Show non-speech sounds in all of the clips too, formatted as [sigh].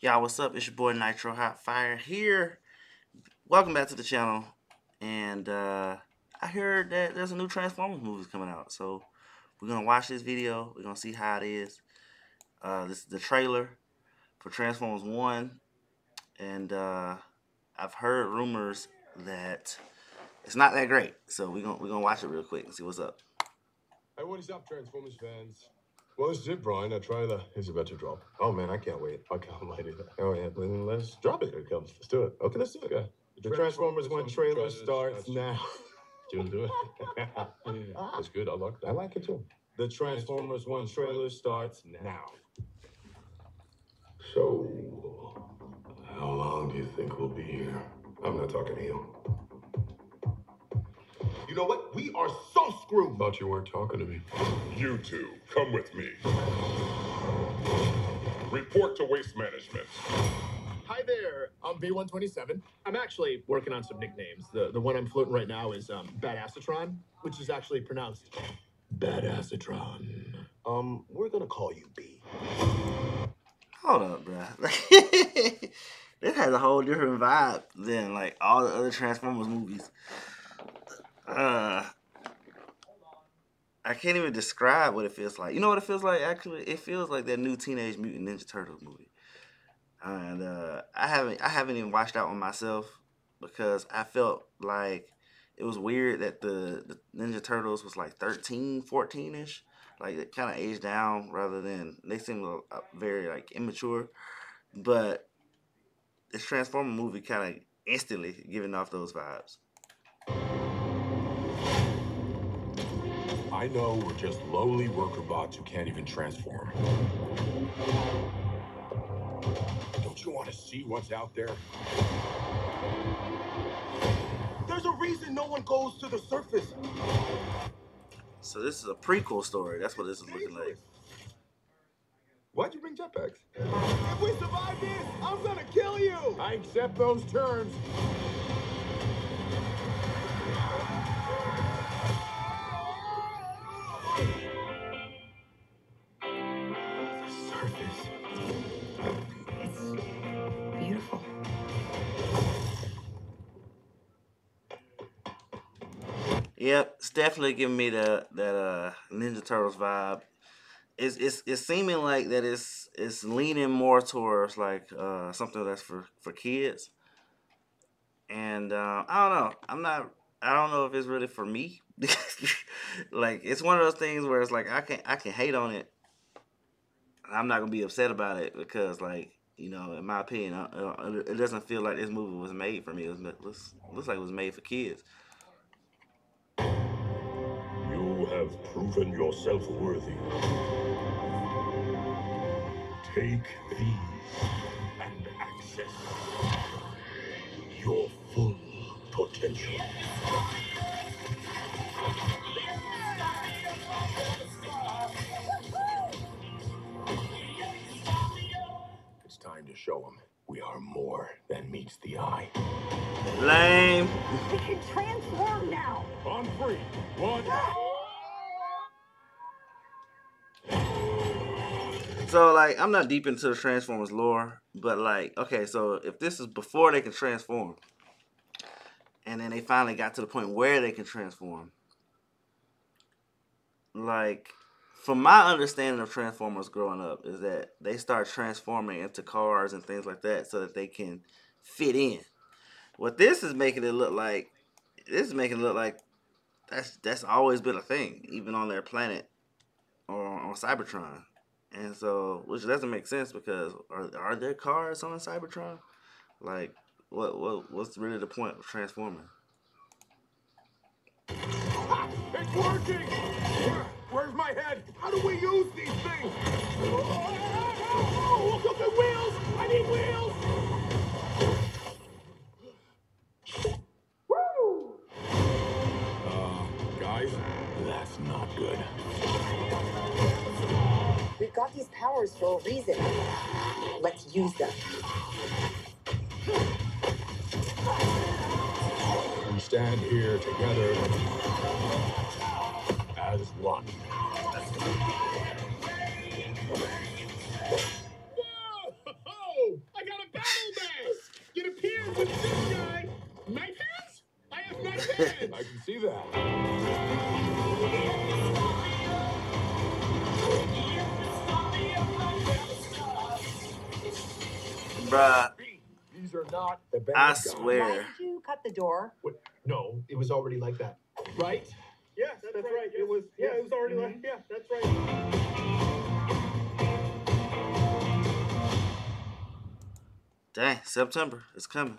Y'all, what's up? It's your boy Nitro Hot Fire here. Welcome back to the channel. And uh, I heard that there's a new Transformers movie coming out. So we're gonna watch this video. We're gonna see how it is. Uh, this is the trailer for Transformers One, and uh, I've heard rumors that it's not that great. So we're gonna we're gonna watch it real quick and see what's up. Hey, what is up, Transformers fans? Well, this is it, Brian. Our trailer is about to drop. Oh man, I can't wait. I can't wait either. Oh yeah, then let's drop it. Here it comes. Let's do it. Okay, let's do it. Yeah. The Transformers One trailer starts now. [laughs] Do it. do it. That's good. I like that. I like it too. The Transformers One trailer starts now. So, how long do you think we'll be here? I'm not talking to you. You know what? We are so screwed. Thought you weren't talking to me. You two, come with me. Report to Waste Management. Hi there, I'm B127. I'm actually working on some nicknames. The the one I'm floating right now is um, Badassatron, which is actually pronounced Badassatron. Um, we're gonna call you B. Hold up, bro. [laughs] this has a whole different vibe than like all the other Transformers movies. Uh, I can't even describe what it feels like. You know what it feels like? Actually, it feels like that new Teenage Mutant Ninja Turtles movie. And uh, I haven't I haven't even watched that one myself because I felt like it was weird that the, the Ninja Turtles was like 13, 14 ish. Like it kind of aged down rather than they seemed uh, very like immature. But this Transformer movie kind of instantly giving off those vibes. I know we're just lowly worker bots who can't even transform. Don't you want to see what's out there? There's a reason no one goes to the surface. So this is a prequel story. That's what this is looking like. Why'd you bring jetpacks? If we survive this, I'm gonna kill you. I accept those terms. Yep, it's definitely giving me the that uh Ninja Turtles vibe. It's it's it's seeming like that it's it's leaning more towards like uh something that's for for kids. And uh, I don't know. I'm not. I don't know if it's really for me. [laughs] like it's one of those things where it's like I can I can hate on it. I'm not gonna be upset about it because like you know in my opinion uh, it doesn't feel like this movie was made for me. It was, looks looks like it was made for kids. Have proven yourself worthy. Take these and access your full potential. It's time to show them we are more than meets the eye. Lame. We can transform now. On three. One. So like I'm not deep into the Transformers lore, but like okay, so if this is before they can transform, and then they finally got to the point where they can transform, like from my understanding of Transformers growing up is that they start transforming into cars and things like that so that they can fit in. What this is making it look like, this is making it look like that's that's always been a thing, even on their planet or on Cybertron. And so, which doesn't make sense because are are there cars on Cybertron? Like, what what what's really the point of transforming? It's working. Where, where's my head? How do we use these things? Oh, look at the wheels. I need wheels. Woo! Uh, guys, that's not good. We've got these powers for a reason. Let's use them. We stand here together as one. Whoa! [laughs] But this guy, knife hands? I have knife hands. [laughs] I can see that. Bruh, These are not the bad I guys. swear. Why did you cut the door? What? No, it was already like that, right? Yes, that's, right. It was, yeah, it was already mm-hmm. like, yeah, that's right. Dang, September. It's coming.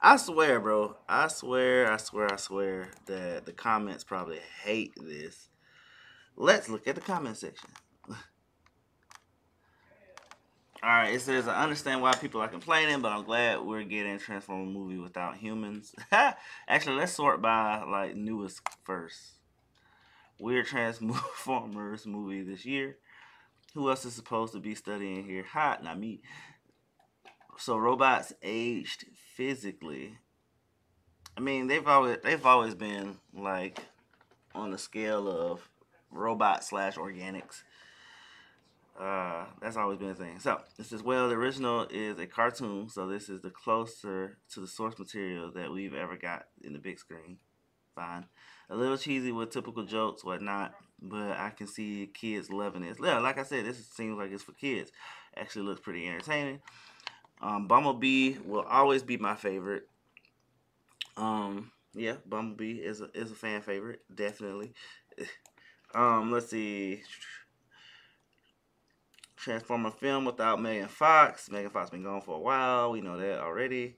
I swear, bro. I swear, I swear, I swear that the comments probably hate this. Let's look at the comment section. [laughs] Alright, it says, I understand why people are complaining, but I'm glad we're getting Transformer movie without humans. [laughs] Actually, let's sort by, like, newest first. Weird Transformers [laughs] movie this year. Who else is supposed to be studying here? Hot, not me. So robots aged physically. I mean, they've always they've always been like on the scale of robot slash organics. Uh, that's always been a thing. So this is well, the original is a cartoon, so this is the closer to the source material that we've ever got in the big screen. Fine, a little cheesy with typical jokes, whatnot, but I can see kids loving this. Yeah, like I said, this seems like it's for kids. Actually, looks pretty entertaining. Um, Bumblebee will always be my favorite. Um, yeah, Bumblebee is a, is a fan favorite, definitely. [laughs] Um, let's see. Transformer film without Megan Fox. Megan Fox been gone for a while. We know that already.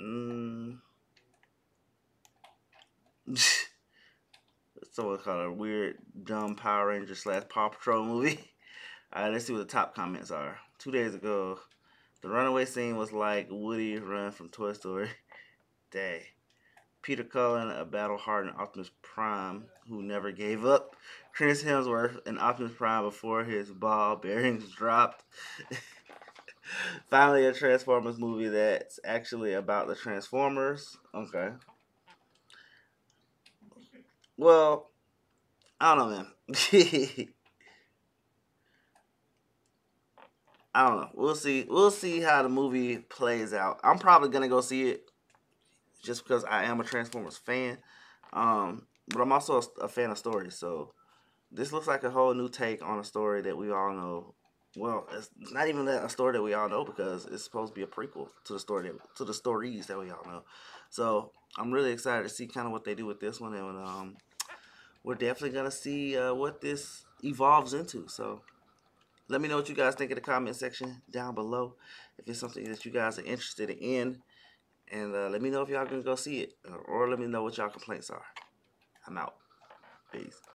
Mm. [laughs] Someone called a weird, dumb Power Ranger slash Paw Patrol movie. [laughs] All right, let's see what the top comments are. Two days ago, the runaway scene was like Woody run from Toy Story. [laughs] Day. Peter Cullen, a battle-hardened Optimus Prime who never gave up. Chris Hemsworth, an Optimus Prime before his ball bearings [laughs] dropped. Finally, a Transformers movie that's actually about the Transformers. Okay. Well, I don't know, man. [laughs] I don't know. We'll see. We'll see how the movie plays out. I'm probably gonna go see it just because I am a Transformers fan. Um, but I'm also a, a fan of stories. So this looks like a whole new take on a story that we all know. Well, it's not even a story that we all know because it's supposed to be a prequel to the story that, to the stories that we all know. So I'm really excited to see kind of what they do with this one, and um, we're definitely gonna see uh, what this evolves into. So let me know what you guys think in the comment section down below. If it's something that you guys are interested in, and uh, let me know if y'all gonna go see it, or let me know what y'all complaints are. I'm out. Peace.